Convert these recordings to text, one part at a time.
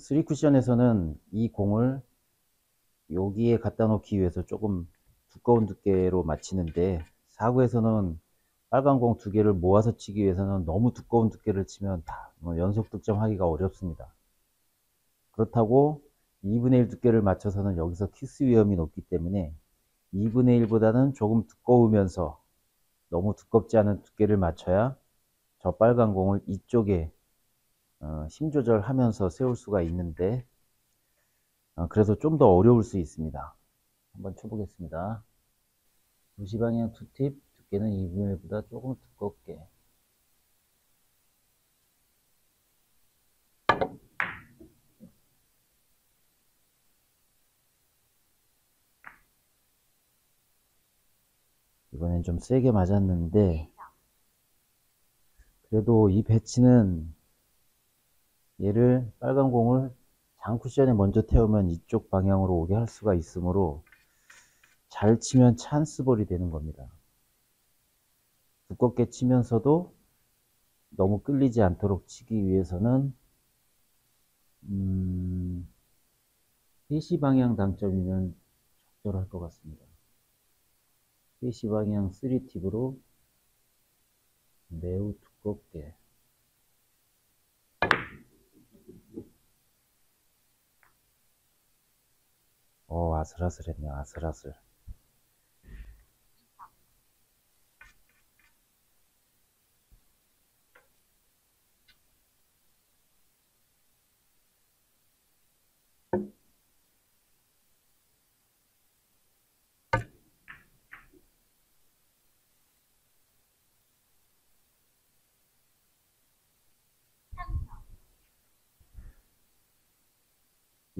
3 쿠션에서는 이 공을 여기에 갖다 놓기 위해서 조금 두꺼운 두께로 맞히는데 4구에서는 빨간 공 두 개를 모아서 치기 위해서는 너무 두꺼운 두께를 치면 다뭐 연속 득점 하기가 어렵습니다. 그렇다고 2분의 1 두께를 맞춰서는 여기서 키스 위험이 높기 때문에 2분의 1보다는 조금 두꺼우면서 너무 두껍지 않은 두께를 맞춰야 저 빨간 공을 이쪽에 어, 힘 조절하면서 세울 수가 있는데 어, 그래서 좀 더 어려울 수 있습니다. 한번 쳐보겠습니다. 무시 방향 투팁 두께는 2분의 1보다 조금 두껍게 이번엔 좀 세게 맞았는데 그래도 이 배치는 얘를 빨간 공을 장 쿠션에 먼저 태우면 이쪽 방향으로 오게 할 수가 있으므로 잘 치면 찬스볼이 되는 겁니다. 두껍게 치면서도 너무 끌리지 않도록 치기 위해서는 음, 3시 방향 당점이면 적절할 것 같습니다. 3시 방향 3팁으로 매우 두껍게 어 아슬아슬했네요 아슬아슬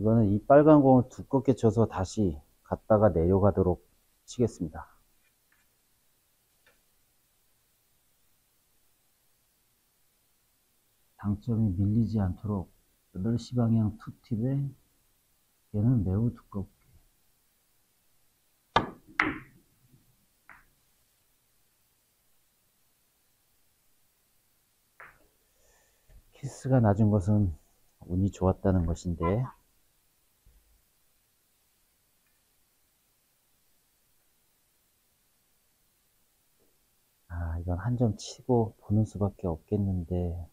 이거는 이 빨간 공을 두껍게 쳐서 다시 갔다가 내려가도록 치겠습니다. 당점이 밀리지 않도록 8시 방향 투팁에 얘는 매우 두껍게 키스가 낮은 것은 운이 좋았다는 것인데 아 이건 한 점 치고 보는 수밖에 없겠는데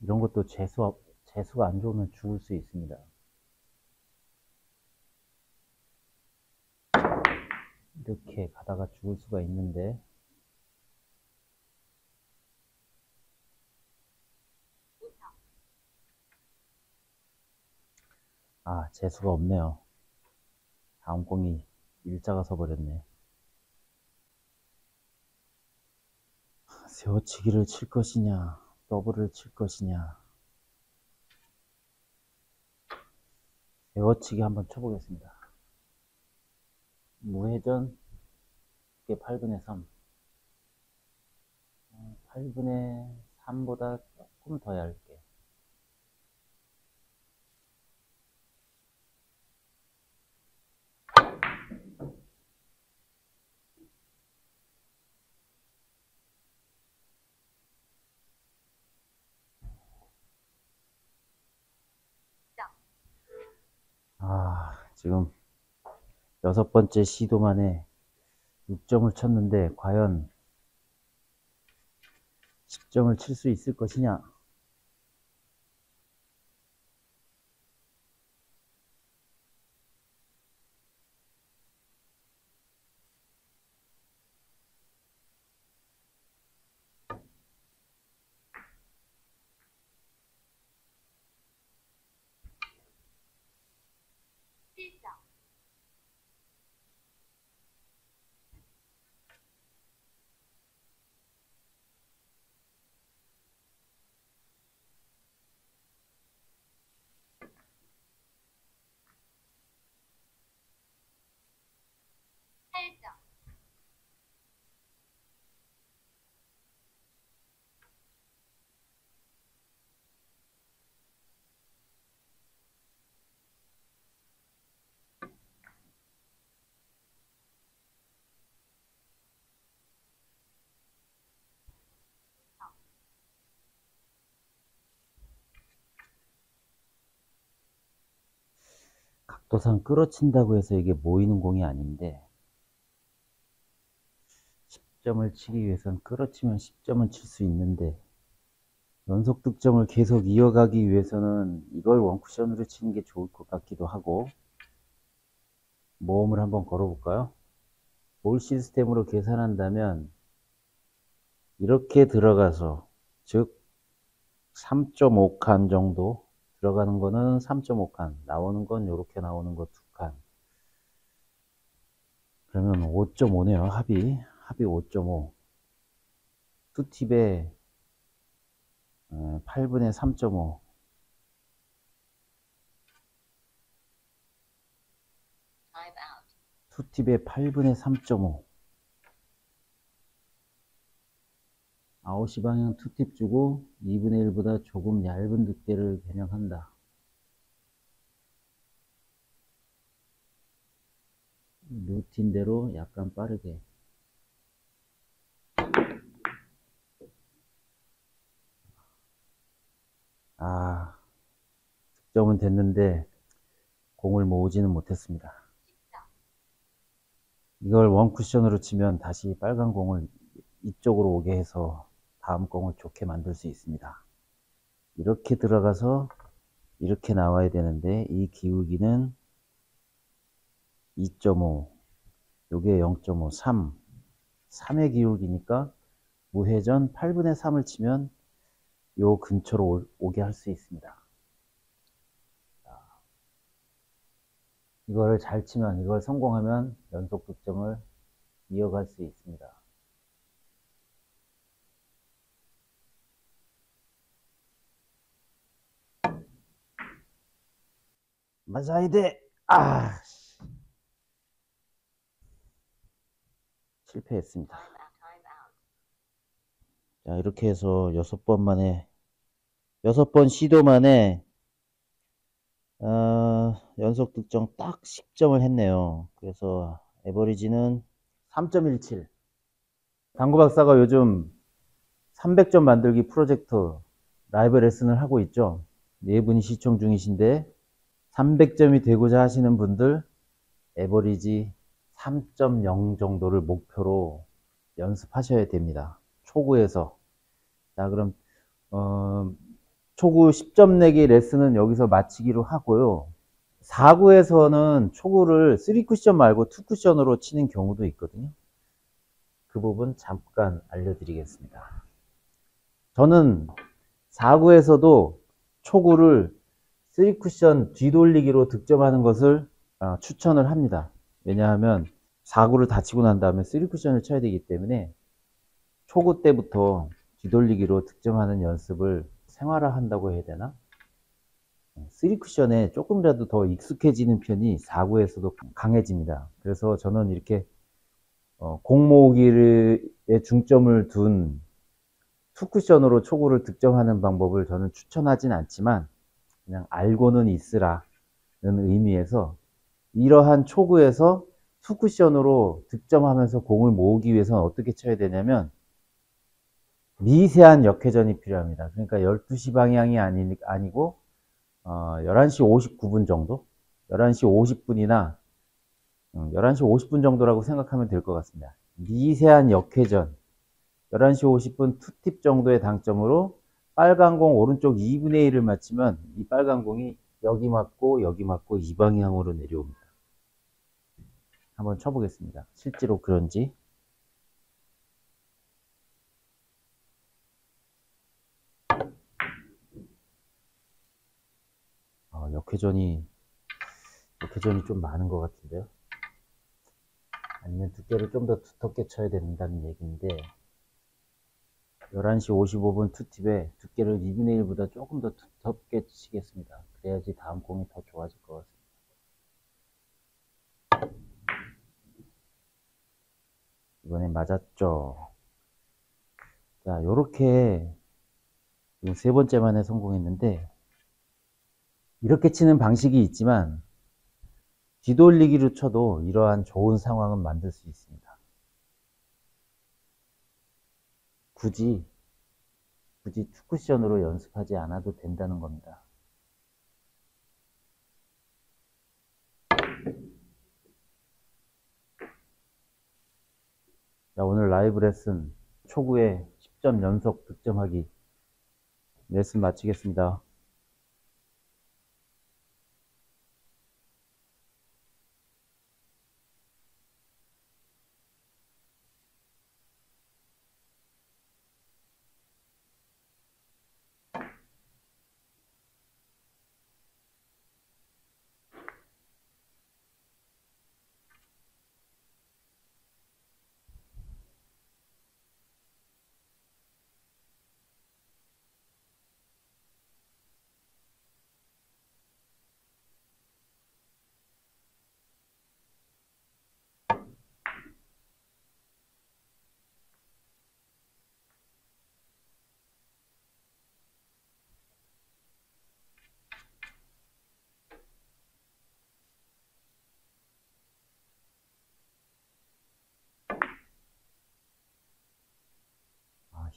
이런 것도 재수, 재수가 안 좋으면 죽을 수 있습니다. 이렇게 가다가 죽을 수가 있는데 아 재수가 없네요. 다음 공이 일자가 서버렸네. 세워치기를 칠 것이냐 더블을 칠 것이냐. 세워치기 한번 쳐보겠습니다. 무회전 두께 8분의 3 8분의 3보다 조금 더 얇게 아, 지금 여섯 번째 시도 만에 6점을 쳤는데 과연 10점을 칠 수 있을 것이냐? 8장. 각도상 끌어친다고 해서 이게 모이는 공이 아닌데 10점을 치기 위해선 끌어치면 10점은 칠 수 있는데 연속 득점을 계속 이어가기 위해서는 이걸 원쿠션으로 치는 게 좋을 것 같기도 하고 모험을 한번 걸어볼까요? 볼 시스템으로 계산한다면 이렇게 들어가서 즉 3.5칸 정도 들어가는 거는 3.5칸 나오는 건 이렇게 나오는 거 2칸 그러면 5.5네요 합이 합이 5.5 투팁에 8분의 3.5 Time out. 투팁에 8분의 3.5 아웃시 방향 투팁 주고 2분의 1보다 조금 얇은 두께를 겨냥한다. 루틴대로 약간 빠르게 아 득점은 됐는데 공을 모으지는 못했습니다. 이걸 원쿠션으로 치면 다시 빨간 공을 이쪽으로 오게 해서 다음 공을 좋게 만들 수 있습니다. 이렇게 들어가서 이렇게 나와야 되는데 이 기울기는 2.5 요게 0.5 3 3의 기울기니까 무회전 8분의 3을 치면 요 근처로 올- 오게 할 수 있습니다. 이거를 잘 치면 이걸 성공하면 연속 득점을 이어갈 수 있습니다. 맞아야 돼. 아. 씨. 실패했습니다. 자, 이렇게 해서 여섯 번 만에, 여섯 번 시도 만에, 어, 연속 득점 딱 10점을 했네요. 그래서 에버리지는 3.17. 당구 박사가 요즘 300점 만들기 프로젝트 라이브 레슨을 하고 있죠. 네 분이 시청 중이신데, 300점이 되고자 하시는 분들, 에버리지 3.0 정도를 목표로 연습하셔야 됩니다. 초구에서. 자, 그럼, 어, 초구 10점 내기 레슨은 여기서 마치기로 하고요. 4구에서는 초구를 3쿠션 말고 2쿠션으로 치는 경우도 있거든요. 그 부분 잠깐 알려드리겠습니다. 저는 4구에서도 초구를 3쿠션 뒤돌리기로 득점하는 것을 어, 추천을 합니다. 왜냐하면 4구를 다 치고 난 다음에 3쿠션을 쳐야 되기 때문에 초구 때부터 뒤돌리기로 득점하는 연습을 생활화한다고 해야 되나? 3쿠션에 조금이라도 더 익숙해지는 편이 4구에서도 강해집니다. 그래서 저는 이렇게 어, 공 모으기에 중점을 둔 2쿠션으로 초구를 득점하는 방법을 저는 추천하진 않지만 그냥 알고는 있으라는 의미에서 이러한 초구에서 투쿠션으로 득점하면서 공을 모으기 위해서는 어떻게 쳐야 되냐면 미세한 역회전이 필요합니다. 그러니까 12시 방향이 아니, 아니고 어, 11시 59분 정도? 11시 50분이나 11시 50분 정도라고 생각하면 될 것 같습니다. 미세한 역회전 11시 50분 투팁 정도의 당점으로 빨간 공 오른쪽 2분의 1을 맞추면 이 빨간 공이 여기 맞고 여기 맞고 이 방향으로 내려옵니다. 한번 쳐보겠습니다. 실제로 그런지. 어, 역회전이 역회전이 좀 많은 것 같은데요. 아니면 두께를 좀 더 두텁게 쳐야 된다는 얘기인데 11시 55분 투팁에 두께를 2분의 1보다 조금 더 두텁게 치겠습니다. 그래야지 다음 공이 더 좋아질 것 같습니다. 이번에 맞았죠. 자, 요렇게 세 번째 만에 성공했는데 이렇게 치는 방식이 있지만 뒤돌리기로 쳐도 이러한 좋은 상황은 만들 수 있습니다. 굳이 굳이 투쿠션으로 연습하지 않아도 된다는 겁니다. 자, 오늘 라이브 레슨 초구에 10점 연속 득점하기 레슨 마치겠습니다.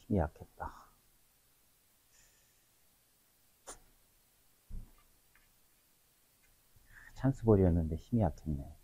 힘이 약했다. 찬스볼이었는데 힘이 약했네.